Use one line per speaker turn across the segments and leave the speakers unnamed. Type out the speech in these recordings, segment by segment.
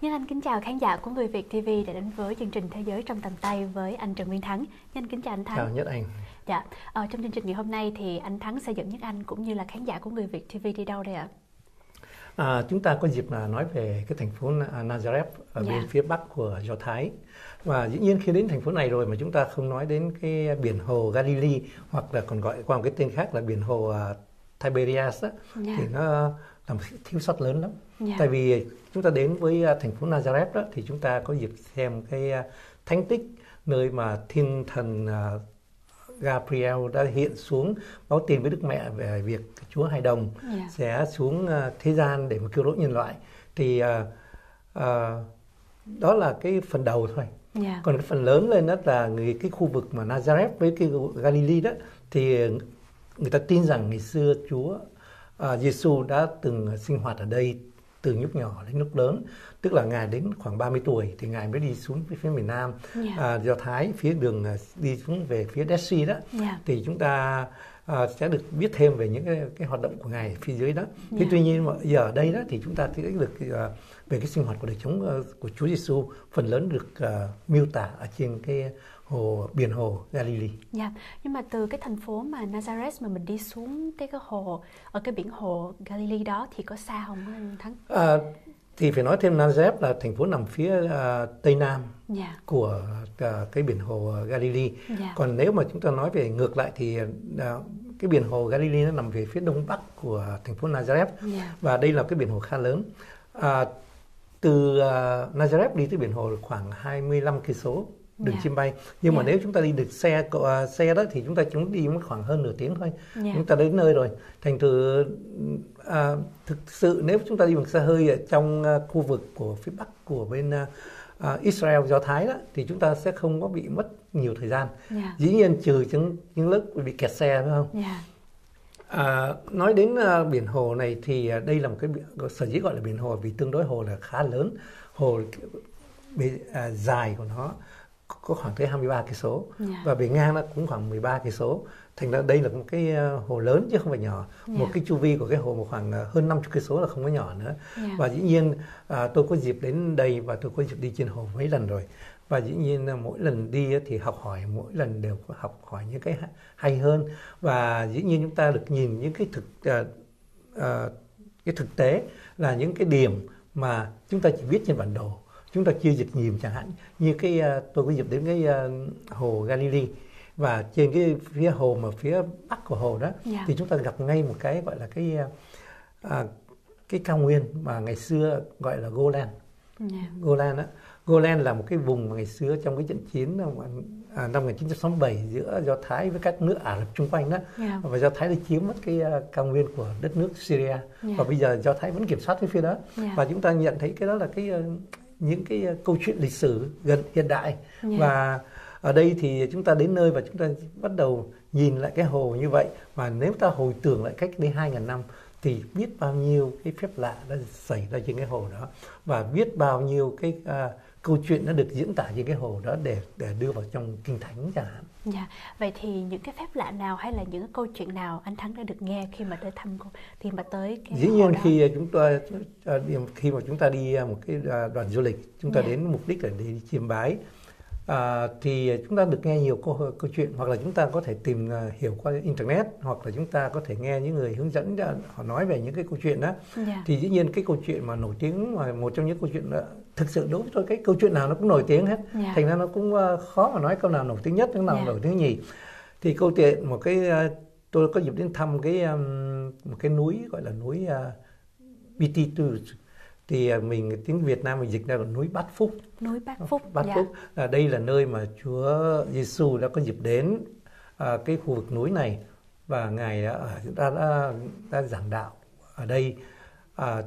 Nhân Anh kính chào khán giả của Người Việt TV đã đến với chương trình Thế giới trong tầm tay với anh Trần Nguyên Thắng. Nhân kính chào anh Thắng.
Chào Nhất Anh.
Dạ, ở trong chương trình ngày hôm nay thì anh Thắng sẽ dẫn Nhất Anh cũng như là khán giả của Người Việt TV đi đâu đây ạ?
À, chúng ta có dịp là nói về cái thành phố Nazareth ở dạ. bên phía bắc của Do Thái. Và dĩ nhiên khi đến thành phố này rồi mà chúng ta không nói đến cái biển hồ Galilee hoặc là còn gọi qua một cái tên khác là biển hồ uh, Tiberias á, dạ. thì nó là một thiếu sót lớn lắm. Yeah. Tại vì chúng ta đến với à, thành phố Nazareth đó thì chúng ta có dịp xem cái à, thánh tích nơi mà thiên thần à, Gabriel đã hiện xuống báo tin với Đức Mẹ về việc Chúa Hài Đồng yeah. sẽ xuống thế gian để mà cứu rỗi nhân loại. Thì uh, uh, đó là cái phần đầu thôi. Yeah. Còn cái phần lớn lên đó là người cái khu vực mà Nazareth với cái Galilee đó thì người ta tin rằng ngày xưa Chúa uh, Giêsu đã từng sinh hoạt ở đây từ lúc nhỏ đến lúc lớn tức là ngài đến khoảng 30 tuổi thì ngài mới đi xuống phía miền Nam yeah. Dạ. à, do Thái phía đường à, đi xuống về phía Dead đó yeah. Dạ. thì chúng ta à, sẽ được biết thêm về những cái, cái hoạt động của ngài phía dưới đó. Thế dạ. tuy nhiên mà giờ ở đây đó thì chúng ta sẽ được à, về cái sinh hoạt của đời sống à, của Chúa Giêsu phần lớn được à, miêu tả ở trên cái hồ biển hồ Galilee.
Dạ, yeah. nhưng mà từ cái thành phố mà Nazareth mà mình đi xuống cái cái hồ ở cái biển hồ Galilee đó thì có xa không anh Thắng?
À, thì phải nói thêm Nazareth là thành phố nằm phía uh, tây nam yeah. Dạ. của uh, cái biển hồ Galilee. Yeah. Dạ. Còn nếu mà chúng ta nói về ngược lại thì uh, cái biển hồ Galilee nó nằm về phía đông bắc của thành phố Nazareth yeah. Dạ. và đây là cái biển hồ khá lớn. Uh, từ uh, Nazareth đi tới biển hồ khoảng 25 cây số đường yeah. chim bay nhưng yeah. mà nếu chúng ta đi được xe uh, xe đó thì chúng ta chúng đi mất khoảng hơn nửa tiếng thôi yeah. chúng ta đến nơi rồi thành thử uh, thực sự nếu chúng ta đi bằng xe hơi ở trong uh, khu vực của phía bắc của bên uh, uh, Israel do Thái đó thì chúng ta sẽ không có bị mất nhiều thời gian yeah. dĩ nhiên trừ những những lúc bị kẹt xe phải không yeah. À, nói đến uh, biển hồ này thì uh, đây là một cái sở dĩ gọi là biển hồ vì tương đối hồ là khá lớn hồ bề uh, dài của nó có khoảng tới 23 cây số yeah. Dạ. và bề ngang nó cũng khoảng 13 cây số thành ra đây là một cái ờ, hồ lớn chứ không phải nhỏ yeah. một dạ. cái chu vi của cái hồ một khoảng ờ, hơn 50 cây số là không có nhỏ nữa yeah. Dạ. và dĩ nhiên à, tôi có dịp đến đây và tôi có dịp đi trên hồ mấy lần rồi và dĩ nhiên mỗi lần đi thì học hỏi mỗi lần đều có học hỏi những cái hay hơn và dĩ nhiên chúng ta được nhìn những cái thực uh, uh, cái thực tế là những cái điểm mà chúng ta chỉ biết trên bản đồ chúng ta chưa dịch nhiều chẳng hạn như cái uh, tôi có dịp đến cái uh, hồ Galilee và trên cái phía hồ mà phía bắc của hồ đó yeah. Dạ. thì chúng ta gặp ngay một cái gọi là cái uh, cái cao nguyên mà ngày xưa gọi là Golan yeah. Dạ. Golan đó Golan là một cái vùng mà ngày xưa trong cái trận chiến à, năm 1967 giữa Do Thái với các nước Ả Rập chung quanh đó yeah. và Do Thái đã chiếm mất cái uh, cao nguyên của đất nước Syria yeah. và bây giờ Do Thái vẫn kiểm soát cái phía đó yeah. và chúng ta nhận thấy cái đó là cái uh, những cái ờ, câu chuyện lịch sử gần hiện đại yeah. Dạ. và ở đây thì chúng ta đến nơi và chúng ta bắt đầu nhìn lại cái hồ như vậy và nếu ta hồi tưởng lại cách đây 2.000 năm thì biết bao nhiêu cái phép lạ đã xảy ra trên cái hồ đó và biết bao nhiêu cái uh, câu chuyện nó được diễn tả trên cái hồ đó để để đưa vào trong kinh thánh chẳng hạn.
Dạ, vậy thì những cái phép lạ nào hay là những cái câu chuyện nào anh Thắng đã được nghe khi mà tới thăm khi mà tới cái
Dĩ nhiên khi chúng ta à, khi mà chúng ta đi một cái đoàn du lịch, chúng ta dạ. đến mục đích là đi chiêm bái à, thì chúng ta được nghe nhiều câu câu chuyện hoặc là chúng ta có thể tìm hiểu qua internet hoặc là chúng ta có thể nghe những người hướng dẫn họ nói về những cái câu chuyện đó. Dạ. thì dĩ nhiên cái câu chuyện mà nổi tiếng mà một trong những câu chuyện đó thực sự đối với tôi cái câu chuyện nào nó cũng nổi tiếng hết yeah. Dạ. thành ra nó cũng uh, khó mà nói câu nào nổi tiếng nhất câu nào yeah. Dạ. nổi tiếng nhì thì câu chuyện một cái uh, tôi có dịp đến thăm cái um, một cái núi gọi là núi uh, thì à, mình tiếng Việt Nam mình dịch ra là núi Bát Phúc.
Núi Bát Phúc.
Bát dạ. Phúc là đây là nơi mà Chúa Giêsu đã có dịp đến à, cái khu vực núi này và ngài đã đã, đã, đã giảng đạo ở đây à,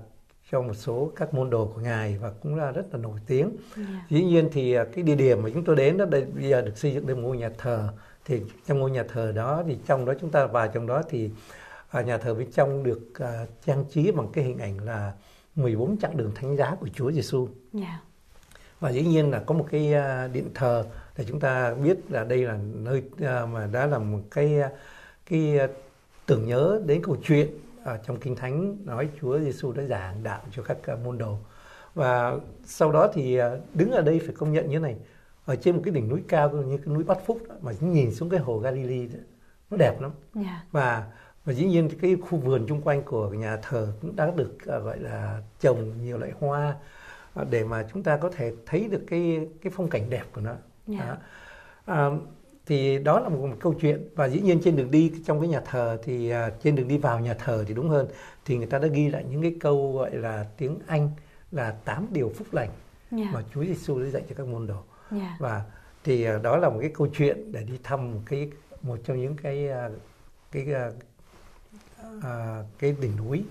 cho một số các môn đồ của ngài và cũng là rất là nổi tiếng. Yeah. Dạ. Dĩ nhiên thì à, cái địa điểm mà chúng tôi đến đó đây bây giờ được xây dựng lên ngôi nhà thờ thì trong ngôi nhà thờ đó thì trong đó chúng ta vào trong đó thì à, nhà thờ bên trong được à, trang trí bằng cái hình ảnh là 14 chặng đường thánh giá của Chúa Giêsu. Yeah. Dạ. Và dĩ nhiên là có một cái à, điện thờ để chúng ta biết là đây là nơi à, mà đã là một cái à, cái tưởng nhớ đến câu chuyện ở trong kinh thánh nói Chúa Giêsu đã giảng đạo cho các môn đồ và sau đó thì à, đứng ở đây phải công nhận như thế này ở trên một cái đỉnh núi cao như cái núi Bát Phúc đó, mà nhìn xuống cái hồ Galilee đó, nó đẹp lắm yeah. Dạ. và và dĩ nhiên cái khu vườn chung quanh của nhà thờ cũng đã được uh, gọi là trồng nhiều loại hoa để mà chúng ta có thể thấy được cái cái phong cảnh đẹp của nó yeah. Dạ. đó. Uh, thì đó là một, một câu chuyện và dĩ nhiên trên đường đi trong cái nhà thờ thì uh, trên đường đi vào nhà thờ thì đúng hơn thì người ta đã ghi lại những cái câu gọi là tiếng Anh là tám điều phúc lành yeah. Dạ. mà Chúa Giêsu đã dạy cho các môn đồ yeah. và thì uh, đó là một cái câu chuyện để đi thăm một cái một trong những cái uh, cái uh, à, cái đỉnh núi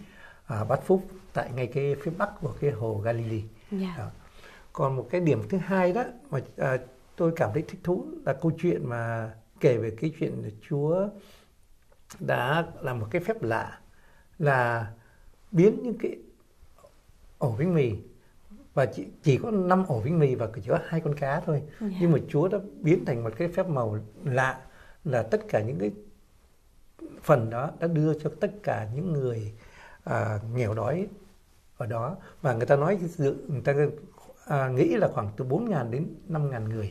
à, Bát Phúc tại ngay cái phía bắc của cái hồ Galilee. Yeah. Dạ. Còn một cái điểm thứ hai đó mà à, tôi cảm thấy thích thú là câu chuyện mà kể về cái chuyện là Chúa đã làm một cái phép lạ là biến những cái ổ bánh mì và chỉ, chỉ có 5 ổ bánh mì và chỉ có hai con cá thôi yeah. Dạ. nhưng mà Chúa đã biến thành một cái phép màu lạ là tất cả những cái phần đó đã đưa cho tất cả những người à, nghèo đói ở đó và người ta nói người ta à, nghĩ là khoảng từ 4.000 đến 5.000 người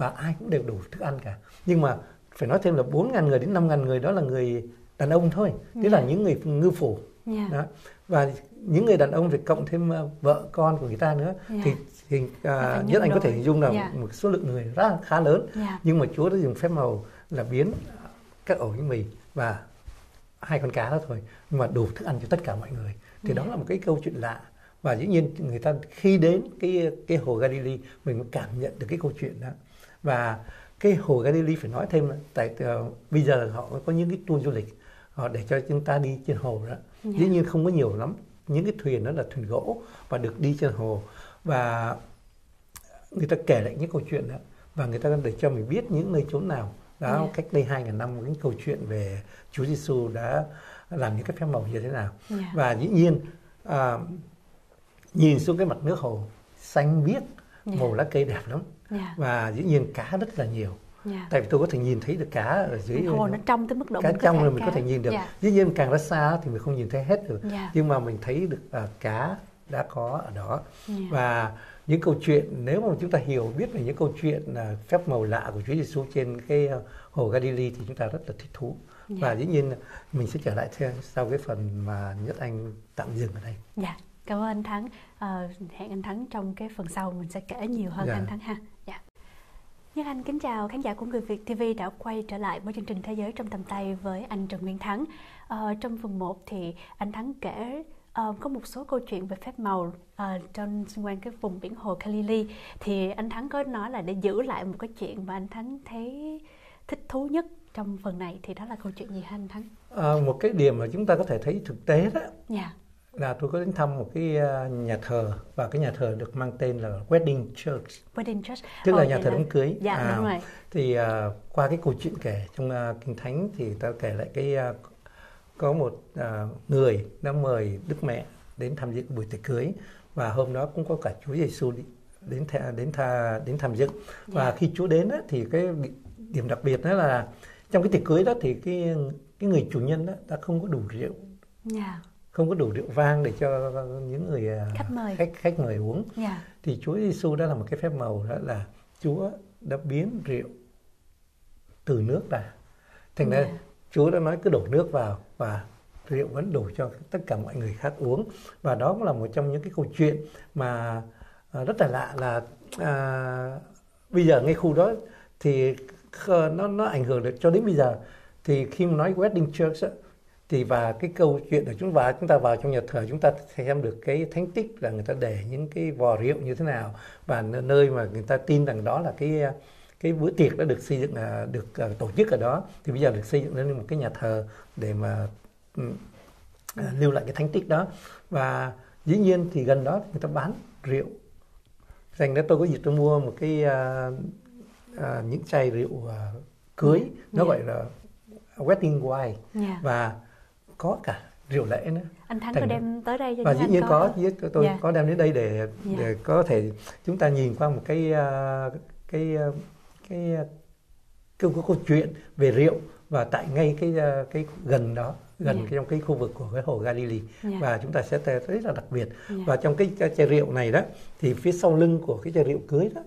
và ai cũng đều đủ thức ăn cả nhưng mà phải nói thêm là 4.000 người đến 5.000 người đó là người đàn ông thôi tức yeah. là những người ngư phủ yeah. đó. và những người đàn ông thì cộng thêm uh, vợ con của người ta nữa yeah. thì thì uh, nhất anh có thể hình dung là yeah. một số lượng người rất khá lớn yeah. nhưng mà Chúa đã dùng phép màu là biến các ổ bánh mì và hai con cá đó thôi nhưng mà đủ thức ăn cho tất cả mọi người thì yeah. đó là một cái câu chuyện lạ và dĩ nhiên người ta khi đến cái cái hồ Galilee mình cảm nhận được cái câu chuyện đó và cái hồ Galilee phải nói thêm là tại uh, bây giờ họ có những cái tour du lịch họ để cho chúng ta đi trên hồ đó yeah. dĩ nhiên không có nhiều lắm những cái thuyền đó là thuyền gỗ và được đi trên hồ và người ta kể lại những câu chuyện đó và người ta để cho mình biết những nơi chốn nào đó yeah. cách đây hai ngàn năm những câu chuyện về Chúa Giêsu đã làm những cái phép màu như thế nào yeah. và dĩ nhiên à, nhìn xuống cái mặt nước hồ xanh biếc yeah. màu lá cây đẹp lắm yeah. và dĩ nhiên cá rất là nhiều Yeah. Tại vì tôi có thể nhìn thấy được cá ở dưới
hồ nó trong tới mức độ
cá trong rồi mình cá. có thể nhìn được. Yeah. Dĩ nhiên càng ra xa thì mình không nhìn thấy hết được. Yeah. Nhưng mà mình thấy được uh, cá đã có ở đó. Yeah. Và những câu chuyện nếu mà chúng ta hiểu biết về những câu chuyện là phép màu lạ của Chúa Giêsu trên cái ờ, hồ Galilee thì chúng ta rất là thích thú yeah. Dạ. và dĩ nhiên mình sẽ trở lại theo sau cái phần mà nhất anh tạm dừng ở đây.
Dạ, yeah. cảm ơn anh Thắng. À, hẹn anh Thắng trong cái phần sau mình sẽ kể nhiều hơn yeah. Dạ. anh Thắng ha. Dạ. Nhất Anh kính chào khán giả của Người Việt TV đã quay trở lại với chương trình Thế giới trong tầm tay với anh Trần Nguyên Thắng. À, trong phần 1 thì anh Thắng kể uh, có một số câu chuyện về phép màu uh, trong xung quanh cái vùng biển hồ Galilee thì anh Thắng có nói là để giữ lại một cái chuyện mà anh Thắng thấy thích thú nhất trong phần này thì đó là câu chuyện gì hả anh Thắng?
À, một cái điểm mà chúng ta có thể thấy thực tế đó yeah. Dạ. là tôi có đến thăm một cái nhà thờ và cái nhà thờ được mang tên là Wedding Church.
Wedding Church.
Tức là nhà thờ đám cưới.
Dạ à, đúng rồi.
Thì uh, qua cái câu chuyện kể trong uh, kinh thánh thì ta kể lại cái uh, có một à, người đã mời Đức Mẹ đến tham dự buổi tiệc cưới và hôm đó cũng có cả Chúa Giêsu đến tha, đến tha, đến tham dự và yeah. Dạ. khi Chúa đến đó, thì cái điểm đặc biệt đó là trong cái tiệc cưới đó thì cái cái người chủ nhân đó đã không có đủ rượu yeah. Dạ. không có đủ rượu vang để cho những người à,
khách mời
khách khách mời uống yeah. Dạ. thì Chúa Giêsu đã là một cái phép màu đó là Chúa đã biến rượu từ nước ra thành ra Chúa đã nói cứ đổ nước vào và rượu vẫn đổ cho tất cả mọi người khác uống và đó cũng là một trong những cái câu chuyện mà à, rất là lạ là à, bây giờ ngay khu đó thì nó nó ảnh hưởng được cho đến bây giờ thì khi mà nói wedding church thì và cái câu chuyện của chúng ta chúng ta vào trong nhà thờ chúng ta xem được cái thánh tích là người ta để những cái vò rượu như thế nào và nơi mà người ta tin rằng đó là cái cái bữa tiệc đã được xây dựng à, được à, tổ chức ở đó thì bây giờ được xây dựng lên một cái nhà thờ để mà ừ, à, lưu lại cái thánh tích đó và dĩ nhiên thì gần đó người ta bán rượu dành đó tôi có dịp tôi mua một cái uh, uh, những chai rượu uh, cưới nó yeah. gọi là wedding wine yeah. Dạ. và có cả rượu lễ nữa
anh thắng Thành... có đem tới đây cho
và dĩ nhiên có, có tôi yeah. Dạ. có đem đến đây để yeah. để có thể chúng ta nhìn qua một cái uh, cái uh, cái câu, câu chuyện về rượu và tại ngay cái cái gần đó gần yeah. trong cái khu vực của cái hồ Galilee yeah. và chúng ta sẽ thấy rất là đặc biệt yeah. và trong cái, cái chai rượu này đó thì phía sau lưng của cái chai rượu cưới đó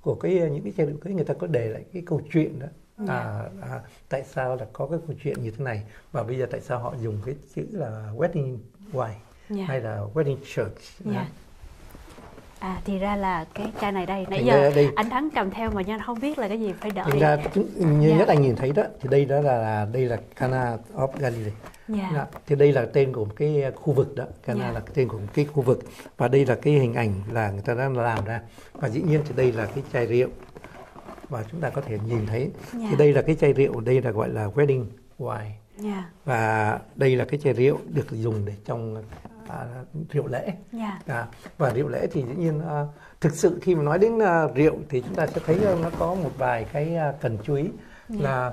của cái những cái chai rượu cưới người ta có để lại cái câu chuyện đó. À, à, tại sao là có cái câu chuyện như thế này và bây giờ tại sao họ dùng cái chữ là wedding wine yeah. hay là wedding church yeah.
À thì ra là cái chai này đây nãy giờ đây. anh Thắng cầm theo mà nhân không biết là cái gì phải đợi. Thì
ra như yeah. nhất anh nhìn thấy đó thì đây đó là đây là Cana of Galilee. Yeah. Đó, thì đây là tên của một cái khu vực đó, Cana yeah. là tên của một cái khu vực và đây là cái hình ảnh là người ta đang làm ra và dĩ nhiên thì đây là cái chai rượu và chúng ta có thể nhìn thấy yeah. thì đây là cái chai rượu đây là gọi là wedding wine yeah. và đây là cái chai rượu được dùng để trong à, rượu lễ yeah. à, và rượu lễ thì dĩ nhiên à, thực sự khi mà nói đến à, rượu thì chúng ta sẽ thấy nó có một vài cái à, cần chú ý yeah. là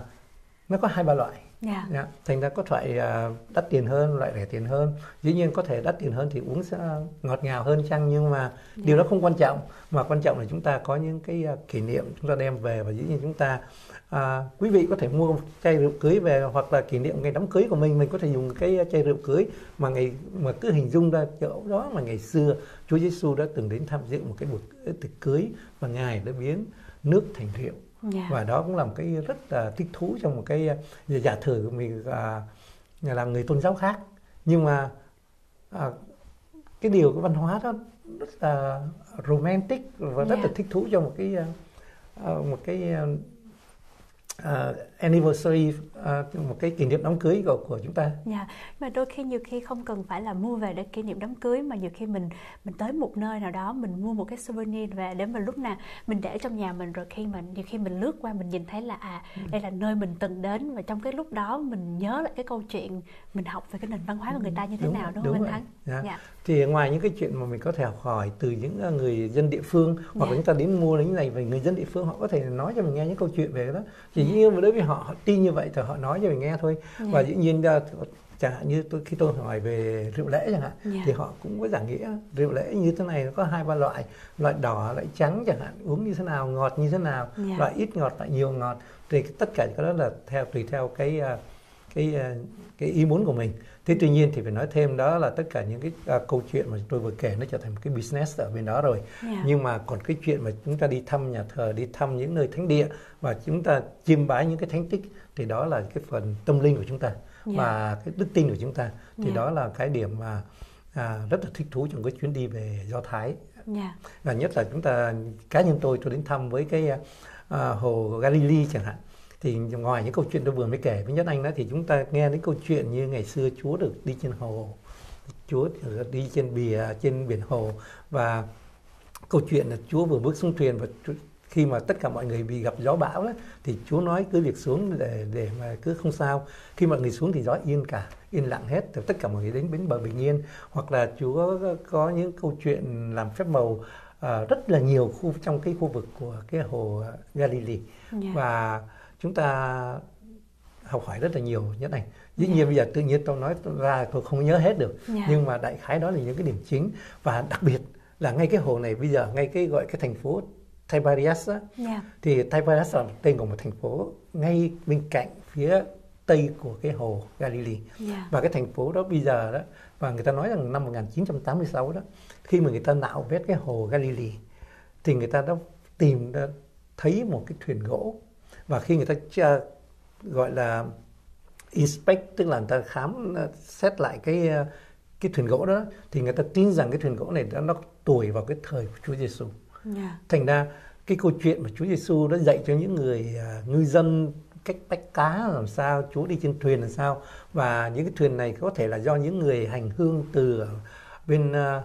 nó có hai ba loại Yeah. Yeah. Dạ, thành ra có loại uh, đắt tiền hơn, loại rẻ tiền hơn. Dĩ nhiên có thể đắt tiền hơn thì uống sẽ ngọt ngào hơn chăng nhưng mà yeah. điều đó không quan trọng. Mà quan trọng là chúng ta có những cái uh, kỷ niệm chúng ta đem về và dĩ nhiên chúng ta à, quý vị có thể mua một chai rượu cưới về hoặc là kỷ niệm ngày đám cưới của mình mình có thể dùng cái chai rượu cưới mà ngày mà cứ hình dung ra chỗ đó mà ngày xưa Chúa Giêsu đã từng đến tham dự một cái buổi tiệc cưới và ngài đã biến nước thành rượu yeah. Dạ. và đó cũng là một cái rất là thích thú trong một cái giả thử mình à, làm người tôn giáo khác nhưng mà à, cái điều cái văn hóa đó rất là romantic và rất yeah. là dạ. thích thú cho một cái uh, một cái uh, anniversary uh, một cái kỷ niệm đám cưới của của chúng ta.
Dạ, yeah. mà đôi khi nhiều khi không cần phải là mua về để kỷ niệm đám cưới mà nhiều khi mình mình tới một nơi nào đó mình mua một cái souvenir về để mà lúc nào mình để trong nhà mình rồi khi mà nhiều khi mình lướt qua mình nhìn thấy là à ừ. đây là nơi mình từng đến và trong cái lúc đó mình nhớ lại cái câu chuyện mình học về cái nền văn hóa của người ta như thế đúng nào đúng, đúng không anh Thắng?
Yeah. Yeah. Thì ngoài những cái chuyện mà mình có thể học hỏi từ những ờ, người dân địa phương hoặc yeah. là chúng ta đến mua những này về người dân địa phương họ có thể nói cho mình nghe những câu chuyện về đó. Thì nhiên đối với họ họ tin như vậy thì họ nói cho mình nghe thôi yeah. và dĩ nhiên chẳng hạn như tôi khi tôi hỏi về rượu lễ chẳng hạn yeah. thì họ cũng có giảng nghĩa rượu lễ như thế này nó có hai ba loại loại đỏ loại trắng chẳng hạn uống như thế nào ngọt như thế nào yeah. loại ít ngọt loại nhiều ngọt thì tất cả cái đó là theo tùy theo cái à, cái à, cái ý muốn của mình thế tuy nhiên thì phải nói thêm đó là tất cả những cái uh, câu chuyện mà tôi vừa kể nó trở thành một cái business ở bên đó rồi yeah. nhưng mà còn cái chuyện mà chúng ta đi thăm nhà thờ đi thăm những nơi thánh địa và chúng ta chiêm bái những cái thánh tích thì đó là cái phần tâm linh của chúng ta yeah. và cái đức tin của chúng ta thì yeah. đó là cái điểm mà à, rất là thích thú trong cái chuyến đi về do thái yeah. và nhất là chúng ta cá nhân tôi tôi đến thăm với cái à, hồ Galilee chẳng hạn thì ngoài những câu chuyện tôi vừa mới kể với nhất anh đó thì chúng ta nghe đến câu chuyện như ngày xưa Chúa được đi trên hồ Chúa đi trên bìa trên biển hồ và câu chuyện là Chúa vừa bước xuống thuyền và khi mà tất cả mọi người bị gặp gió bão đó, thì Chúa nói cứ việc xuống để để mà cứ không sao khi mọi người xuống thì gió yên cả yên lặng hết thì tất cả mọi người đến bến bờ bình yên hoặc là Chúa có những câu chuyện làm phép màu uh, rất là nhiều khu trong cái khu vực của cái hồ Galilee yeah. Dạ. và chúng ta học hỏi rất là nhiều nhất này dĩ nhiên yeah. bây giờ tự nhiên tôi nói ra tôi không nhớ hết được yeah. nhưng mà đại khái đó là những cái điểm chính và đặc biệt là ngay cái hồ này bây giờ ngay cái gọi cái thành phố Tiberias á, yeah. thì Tiberias là tên của một thành phố ngay bên cạnh phía tây của cái hồ Galilee yeah. và cái thành phố đó bây giờ đó và người ta nói rằng năm 1986 đó khi mà người ta nạo vét cái hồ Galilee thì người ta đã tìm đã thấy một cái thuyền gỗ và khi người ta gọi là inspect tức là người ta khám uh, xét lại cái uh, cái thuyền gỗ đó thì người ta tin rằng cái thuyền gỗ này đã nó tuổi vào cái thời của Chúa Giêsu. Yeah. Dạ. Thành ra cái câu chuyện mà Chúa Giêsu đã dạy cho những người uh, ngư dân cách bách cá làm sao, Chúa đi trên thuyền làm sao và những cái thuyền này có thể là do những người hành hương từ bên uh,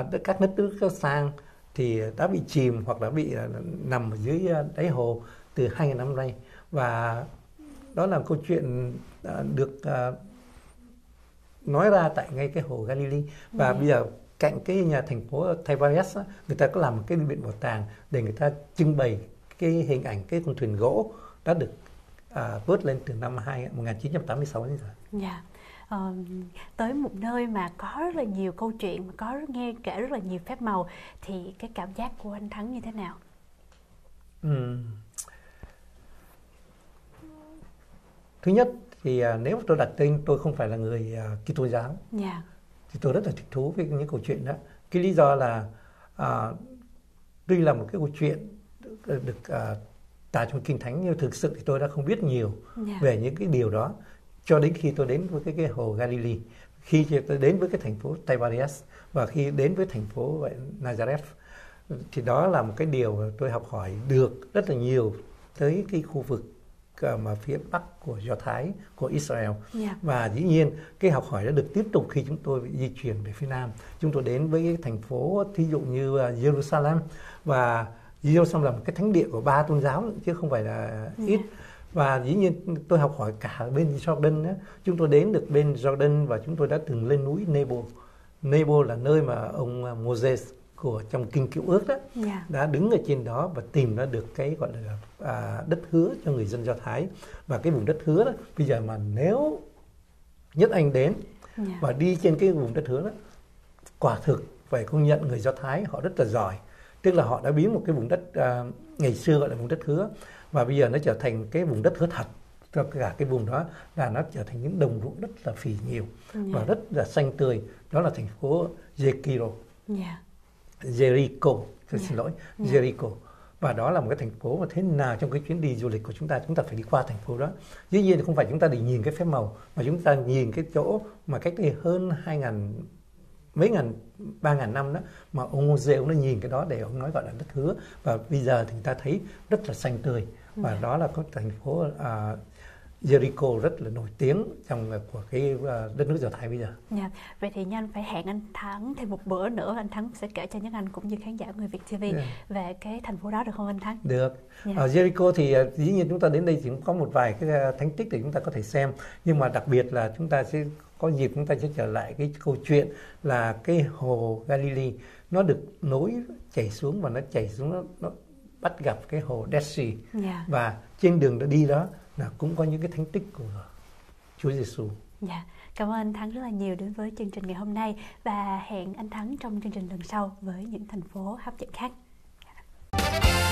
uh, các đất nước sang thì đã bị chìm hoặc đã bị uh, nằm ở dưới uh, đáy hồ từ 2.000 năm nay và đó là câu chuyện à, được à, nói ra tại ngay cái hồ Galilee và ừ. bây giờ cạnh cái nhà thành phố Tiberias người ta có làm một cái viện bảo tàng để người ta trưng bày cái hình ảnh cái con thuyền gỗ đã được à, vớt lên từ năm 2, 1986 đến giờ.
Dạ. Uh, tới một nơi mà có rất là nhiều câu chuyện mà có nghe kể rất là nhiều phép màu thì cái cảm giác của anh Thắng như thế nào?
Ừ thứ nhất thì à, nếu tôi đặt tên tôi không phải là người Kitô giáo yeah. Thì tôi rất là thích thú với những câu chuyện đó cái lý do là à, tuy là một cái câu chuyện được à, tả trong kinh thánh nhưng thực sự thì tôi đã không biết nhiều yeah. Dạ. về những cái điều đó cho đến khi tôi đến với cái, cái hồ Galilee khi tôi đến với cái thành phố Tiberias và khi đến với thành phố Nazareth thì đó là một cái điều tôi học hỏi được rất là nhiều tới cái khu vực mà phía bắc của Do Thái của Israel yeah. Dạ. và dĩ nhiên cái học hỏi đã được tiếp tục khi chúng tôi di chuyển về phía nam chúng tôi đến với cái thành phố thí dụ như ờ, Jerusalem và Jerusalem là một cái thánh địa của ba tôn giáo chứ không phải là ít yeah. Dạ. và dĩ nhiên tôi học hỏi cả bên Jordan đó. chúng tôi đến được bên Jordan và chúng tôi đã từng lên núi Nebo Nebo là nơi mà ông ờ, Moses của trong kinh cựu ước đó yeah. Dạ. đã đứng ở trên đó và tìm ra được cái gọi là à, đất hứa cho người dân do thái và cái vùng đất hứa đó bây giờ mà nếu nhất anh đến yeah. Dạ. và đi trên cái vùng đất hứa đó quả thực phải công nhận người do thái họ rất là giỏi tức là họ đã biến một cái vùng đất à, ngày xưa gọi là vùng đất hứa và bây giờ nó trở thành cái vùng đất hứa thật cho cả cái vùng đó là nó trở thành những đồng ruộng rất là phì nhiều yeah. và dạ. rất là xanh tươi đó là thành phố Jekiro yeah. Jericho tôi yeah. xin lỗi yeah. Jericho và đó là một cái thành phố mà thế nào trong cái chuyến đi du lịch của chúng ta chúng ta phải đi qua thành phố đó dĩ nhiên không phải chúng ta để nhìn cái phép màu mà chúng ta nhìn cái chỗ mà cách đây hơn hai ngàn mấy ngàn ba ngàn năm đó mà ông Moses ông đã nhìn cái đó để ông nói gọi là đất hứa và bây giờ thì người ta thấy rất là xanh tươi và yeah. đó là có thành phố uh, Jericho rất là nổi tiếng trong của cái ờ, đất nước Do Thái bây giờ.
Dạ. Vậy thì nhanh phải hẹn anh Thắng thêm một bữa nữa anh Thắng sẽ kể cho những anh cũng như khán giả người Việt TV yeah. Dạ. về cái thành phố đó được không anh Thắng?
Được. Yeah. Dạ. Ở Jericho thì ờ, dĩ nhiên chúng ta đến đây thì cũng có một vài cái ờ, thánh tích để chúng ta có thể xem nhưng mà đặc biệt là chúng ta sẽ có dịp chúng ta sẽ trở lại cái câu chuyện là cái hồ Galilee nó được nối chảy xuống và nó chảy xuống nó, nó bắt gặp cái hồ Dead Sea yeah. và trên đường đã đi đó là cũng có những cái thánh tích của Chúa Giêsu.
Dạ, cảm ơn anh Thắng rất là nhiều đến với chương trình ngày hôm nay và hẹn anh Thắng trong chương trình lần sau với những thành phố hấp dẫn khác. Yeah.